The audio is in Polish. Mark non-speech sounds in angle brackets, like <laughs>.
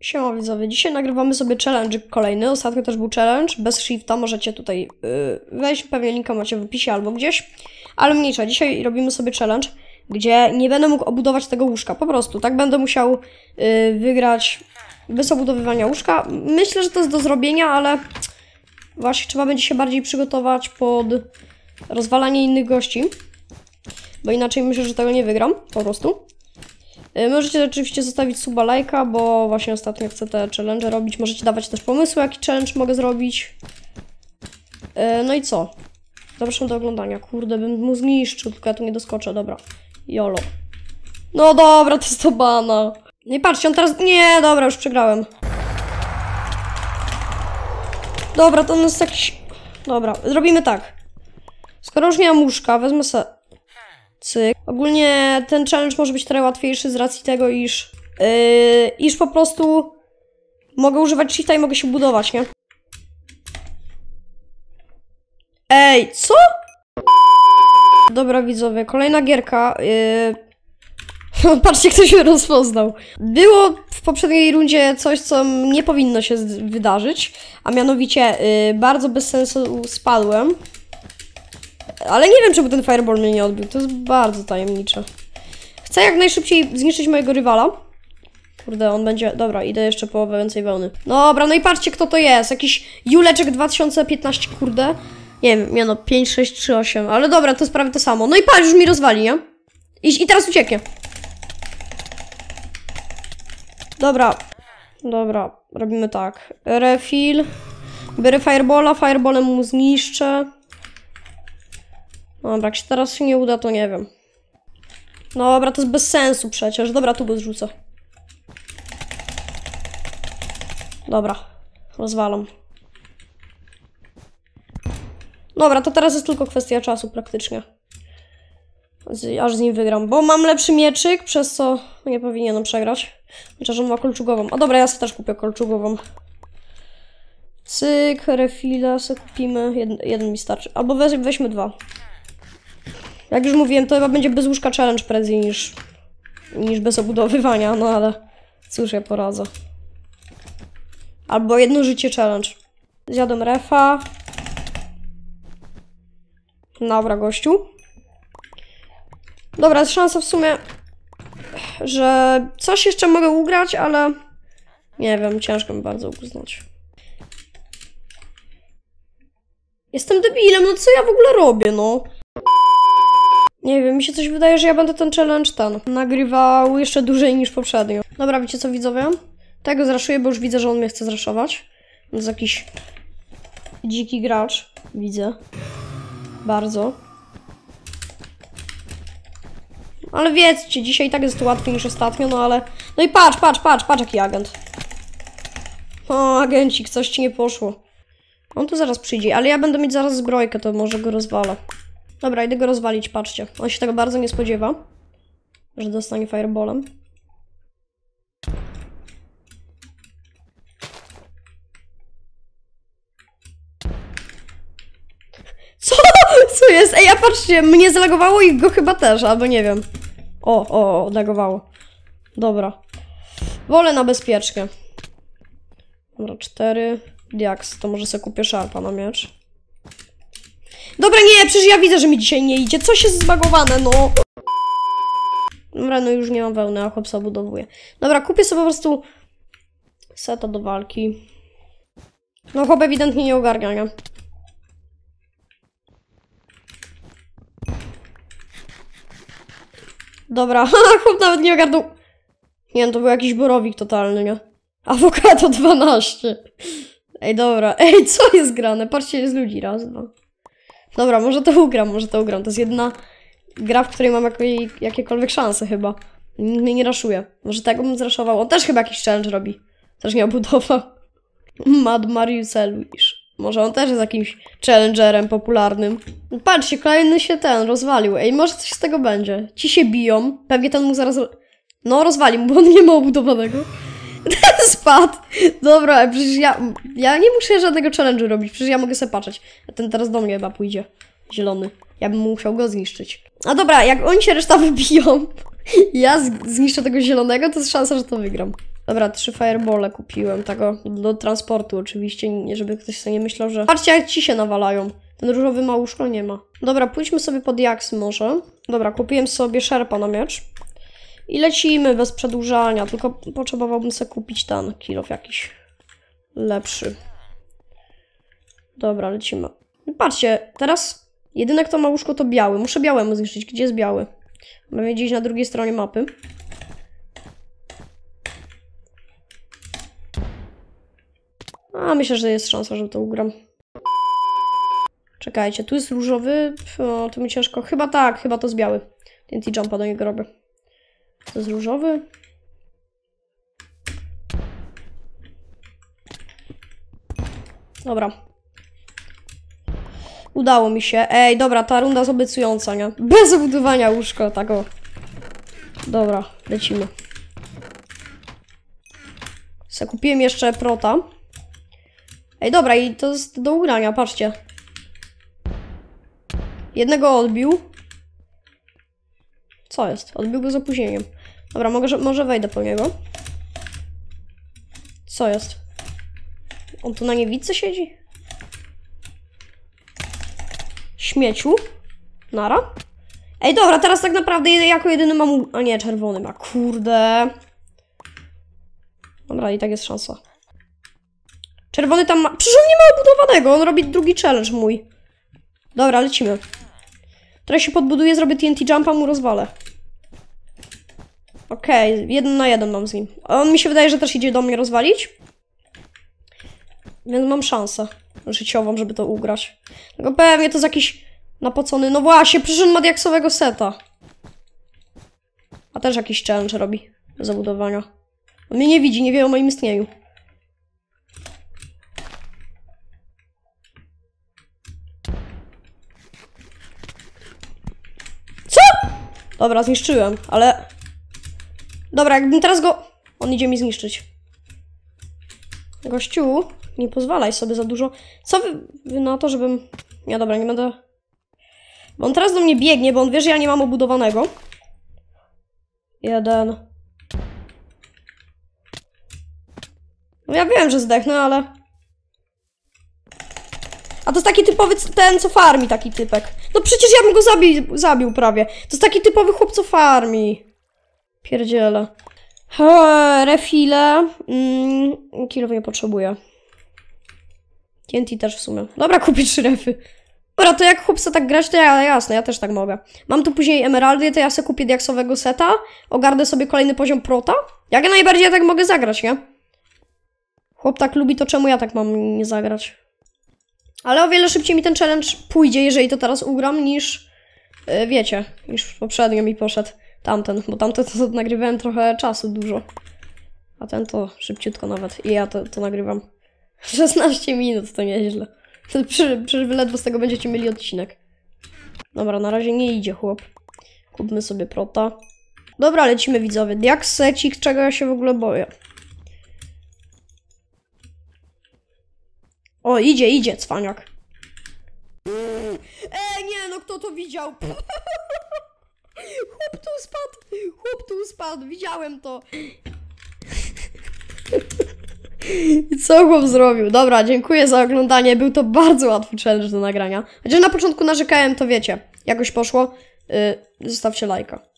Siema widzowie, dzisiaj nagrywamy sobie challenge kolejny, ostatnio też był challenge, bez shifta, możecie tutaj yy, wejść, pewnie linka macie w opisie albo gdzieś, ale mniejsza, dzisiaj robimy sobie challenge, gdzie nie będę mógł obudować tego łóżka, po prostu, tak będę musiał yy, wygrać bez obudowywania łóżka, myślę, że to jest do zrobienia, ale właśnie trzeba będzie się bardziej przygotować pod rozwalanie innych gości, bo inaczej myślę, że tego nie wygram, po prostu. Y, Możecie oczywiście zostawić suba lajka, bo właśnie ostatnio chcę te challenge robić. Możecie dawać też pomysły, jaki challenge mogę zrobić. Y, No i co? Zapraszam do oglądania. Kurde, bym mu zniszczył, tylko ja tu nie doskoczę, dobra. Jolo. No dobra, to jest to bana. No i patrzcie, on teraz... Nie, dobra, już przegrałem. Dobra, to on jest jakiś... Dobra, zrobimy tak. Skoro już nie mam łóżka, wezmę se... Cyk. Ogólnie ten challenge może być trochę łatwiejszy z racji tego, iż, yy, iż po prostu mogę używać cheata i mogę się budować, nie? Ej, co? Dobra widzowie, kolejna gierka. Yy... <laughs> Patrzcie, kto się rozpoznał. Było w poprzedniej rundzie coś, co nie powinno się wydarzyć, a mianowicie yy, bardzo bez sensu spadłem. Ale nie wiem, czemu ten fireball mnie nie odbił. To jest bardzo tajemnicze. Chcę jak najszybciej zniszczyć mojego rywala. Kurde, on będzie... Dobra, idę jeszcze po więcej wełny. Dobra, no i patrzcie, kto to jest. Jakiś Juleczek 2015, kurde. Nie wiem, miano 5, 6, 3, 8. Ale dobra, to jest prawie to samo. No i patrz, już mi rozwali, nie? I, i teraz ucieknie. Dobra. Dobra, robimy tak. Refill. Biorę firebola, fireballem mu zniszczę. Dobra, jak się teraz nie uda, to nie wiem. Dobra, to jest bez sensu przecież. Dobra, tu go zrzucę. Dobra, rozwalam. Dobra, to teraz jest tylko kwestia czasu praktycznie. Aż z nim wygram, bo mam lepszy mieczyk, przez co nie powinienem przegrać. Chociaż on ma kolczugową. A dobra, ja sobie też kupię kolczugową. Cyk, refila sobie kupimy. Jeden, jeden mi starczy. Albo weź, weźmy dwa. Jak już mówiłem, to chyba będzie bez łóżka challenge prędzej niż, niż bez obudowywania, no ale cóż ja poradzę. Albo jedno życie challenge. Zjadłem refa. Dobra, gościu. Dobra, jest szansa w sumie, że coś jeszcze mogę ugrać, ale nie wiem, ciężko mi bardzo uznać. Jestem debilem, no co ja w ogóle robię, no? Nie wiem, mi się coś wydaje, że ja będę ten challenge ten nagrywał jeszcze dłużej niż poprzednio. Dobra, wiecie co widzowie? Tego zraszuję, bo już widzę, że on mnie chce zraszować. To jest jakiś dziki gracz. Widzę. Bardzo. Ale wiecie, dzisiaj tak jest łatwiej niż ostatnio, no ale... No i patrz, patrz, patrz, patrz jaki agent. O, agencik, coś ci nie poszło. On tu zaraz przyjdzie, ale ja będę mieć zaraz zbrojkę, to może go rozwalę. Dobra, idę go rozwalić, patrzcie. On się tego bardzo nie spodziewa, że dostanie fireballem. Co? <laughs> Co jest? Ej, a patrzcie, mnie zlagowało i go chyba też, albo nie wiem. O, o, o, lagowało. Dobra. Wolę na bezpieczkę. Dobra, cztery. Diaks, to może sobie kupię szarpa na miecz. Dobra, nie, przecież ja widzę, że mi dzisiaj nie idzie. Coś jest zbagowane, no. Dobra, no już nie mam wełny, a chłop sobie budowuje. Dobra, kupię sobie po prostu seta do walki. No chłop ewidentnie nie ogarnia, nie? Dobra, <laughs> chłop nawet nie ogarnął. Nie, no to był jakiś borowik totalny, nie? Awokado 12. Ej, dobra. Ej, co jest grane? Patrzcie, jest ludzi. Raz, dwa. Dobra, może to ugram, może to ugram. To jest jedna gra, w której mam jakiej, jakiekolwiek szanse chyba. Nikt mnie nie raszuje. Może tego bym zraszował. On też chyba jakiś challenge robi. Też nie obudowa. <laughs> Mad Marius Elwish. Może on też jest jakimś challengerem popularnym. Patrzcie, kolejny się ten rozwalił. Ej, może coś z tego będzie. Ci się biją. Pewnie ten mu zaraz... No, rozwali mu, bo on nie ma obudowanego. <laughs> Spadł. Dobra, przecież ja, ja nie muszę żadnego challenge'u robić, przecież ja mogę sobie patrzeć. A ten teraz do mnie chyba pójdzie. Zielony. Ja bym musiał go zniszczyć. A dobra, jak oni się reszta <laughs> wybiją, ja zniszczę tego zielonego, to jest szansa, że to wygram. Dobra, trzy firebole kupiłem, tego do transportu oczywiście, żeby ktoś sobie nie myślał, że... Patrzcie, jak ci się nawalają. Ten różowy ma łóżko, nie ma. Dobra, pójdźmy sobie pod jaksy może. Dobra, kupiłem sobie szerpa na miecz. I lecimy bez przedłużania, tylko potrzebowałbym sobie kupić ten kilof jakiś lepszy. Dobra, lecimy. Patrzcie, teraz jedyne kto ma łóżko to biały. Muszę białemu zniszczyć. Gdzie jest biały? Mamy gdzieś na drugiej stronie mapy. A, myślę, że jest szansa, że to ugram. Czekajcie, tu jest różowy. O, to mi ciężko. Chyba tak, chyba to jest biały. TNT jumpa do niego robię. To jest różowy. Dobra. Udało mi się. Ej, dobra, ta runda jest obiecująca, nie? Bez obudowania łóżko, tak o. Dobra, lecimy. Se kupiłem jeszcze prota. Ej, dobra, i to jest do ugrania, patrzcie. Jednego odbił. Co jest? Odbił go z opóźnieniem. Dobra, może, może wejdę po niego. Co jest? On tu na niewicy siedzi? Śmieciu. Nara. Ej, dobra, teraz tak naprawdę jako jedyny mam... A nie, czerwony ma. Kurde. Dobra, i tak jest szansa. Czerwony tam ma... Przecież on nie ma obudowanego, on robi drugi challenge mój. Dobra, lecimy. Teraz się podbuduję, zrobię TNT jumpa, mu rozwalę. Okej, jeden na jeden mam z nim. On mi się wydaje, że też idzie do mnie rozwalić. Więc mam szansę życiową, żeby to ugrać. Tylko pewnie to jest jakiś napocony... No właśnie, przecież ma diaksowego seta. A też jakiś challenge robi. Do zabudowania. On mnie nie widzi, nie wie o moim istnieniu. Co? Dobra, zniszczyłem, ale... Dobra, jakbym teraz go... On idzie mi zniszczyć. Gościu, nie pozwalaj sobie za dużo. Co wy, wy na to, żebym... Nie, dobra, nie będę... Bo on teraz do mnie biegnie, bo on wie, że ja nie mam obudowanego. Jeden. No ja wiem, że zdechnę, ale... A to jest taki typowy ten, co farmi, taki typek. No przecież ja bym go zabił, zabił prawie. To jest taki typowy chłop, co farmi. Pierdziele. He, refile. Mm, kilowy nie potrzebuję. TNT też w sumie. Dobra, kupię trzy refy. Dobra, to jak chłop chce tak grać, to ja, jasne, ja też tak mogę. Mam tu później emeraldy, to ja sobie kupię diaksowego seta, ogarnę sobie kolejny poziom prota. Jak najbardziej ja tak mogę zagrać, nie? Chłop tak lubi, to czemu ja tak mam nie zagrać? Ale o wiele szybciej mi ten challenge pójdzie, jeżeli to teraz ugram, niż, yy, wiecie, niż poprzednio mi poszedł tamten, bo tamten to, to nagrywałem trochę czasu, dużo. A ten to szybciutko nawet. I ja to, to nagrywam. <laughs> 16 minut, to nieźle. To przy, ledwo z tego będziecie mieli odcinek. Dobra, na razie nie idzie chłop. Kupmy sobie prota. Dobra, lecimy widzowie. Jak secik, czego ja się w ogóle boję? O, idzie, idzie, cwaniak. Ej, nie, no kto to widział? <laughs> Chłop tu spadł, chłop tu spadł, widziałem to. I co chłop zrobił? Dobra, dziękuję za oglądanie. Był to bardzo łatwy challenge do nagrania. Chociaż na początku narzekałem, to wiecie, jakoś poszło. Yy, zostawcie lajka.